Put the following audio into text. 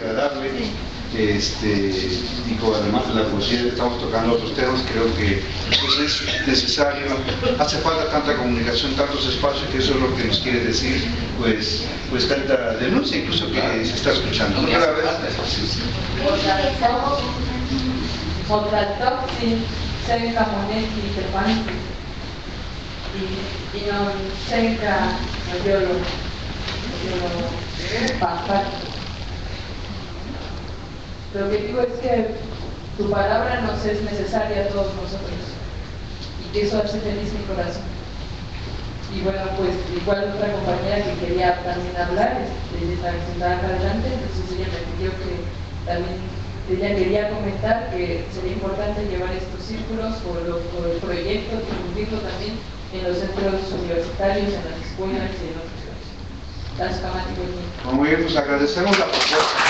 agradable. Este, digo, además de la poesía, estamos tocando otros temas, creo que pues, es necesario, hace falta tanta comunicación, tantos espacios, que eso es lo que nos quiere decir, pues, pues tanta denuncia incluso que se está escuchando. ¿no? Cada vez- Motratoxin, senka moneti tepanti, y, y no. Lo que digo es que tu palabra nos es necesaria a todos nosotros y que eso hace feliz mi corazón. Y bueno, pues igual otra compañera que quería también hablar, este, ella está sentada acá adelante, entonces ella me pidió que también ella quería comentar que sería importante llevar estos círculos por, lo- por el proyecto, difundirlo también en los centros universitarios, en las escuelas y en otros lados. Gracias. Muy bien, pues agradecemos la propuesta.